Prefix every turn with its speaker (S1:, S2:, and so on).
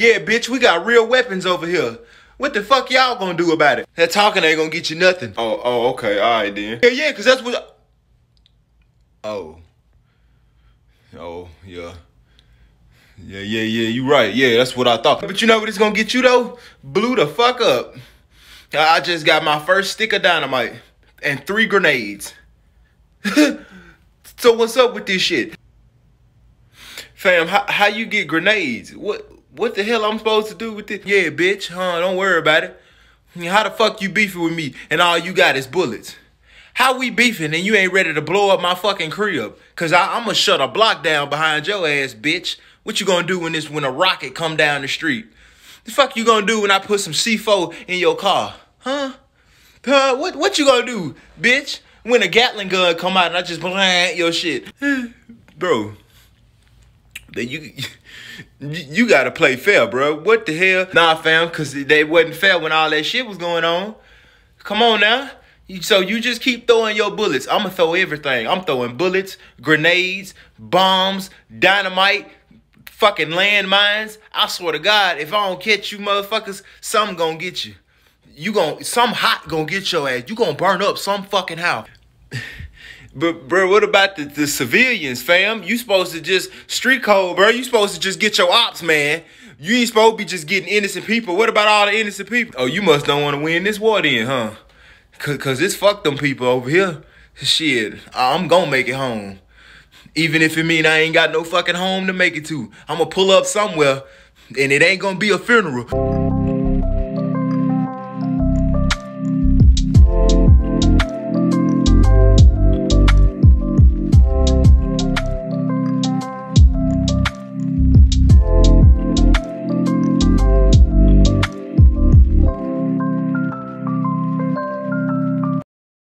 S1: Yeah, bitch, we got real weapons over here. What the fuck y'all gonna do about it? That talking ain't gonna get you nothing.
S2: Oh, oh, okay, all right then.
S1: Yeah, yeah, cause that's what.
S2: Oh. Oh, yeah. Yeah, yeah, yeah, you right. Yeah, that's what I thought.
S1: But you know what it's gonna get you though? Blew the fuck up. I just got my first stick of dynamite and three grenades. so what's up with this shit? Fam, how, how you get grenades? What what the hell I'm supposed to do with this? Yeah, bitch, huh? Don't worry about it. How the fuck you beefing with me and all you got is bullets? How we beefing and you ain't ready to blow up my fucking crib? Cause I, I'm gonna shut a block down behind your ass, bitch. What you gonna do when this when a rocket come down the street? The fuck you gonna do when I put some C4 in your car? Huh? Huh? What what you gonna do, bitch? When a Gatling gun come out and I just blank your shit. Bro. Then you you gotta play fair, bro. What the hell? Nah, fam, cause they wasn't fair when all that shit was going on. Come on now. So you just keep throwing your bullets. I'ma throw everything. I'm throwing bullets, grenades, bombs, dynamite, fucking landmines. I swear to God, if I don't catch you motherfuckers, something gonna get you. You gon' some hot gonna get your ass. You gonna burn up some fucking house. But bro, what about the, the civilians, fam? You supposed to just street code, bro. You supposed to just get your ops, man. You ain't supposed to be just getting innocent people. What about all the innocent people? Oh, you must don't want to win this war then, huh? Cause, Cause it's fuck them people over here. Shit, I'm gonna make it home. Even if it mean I ain't got no fucking home to make it to. I'm gonna pull up somewhere and it ain't gonna be a funeral.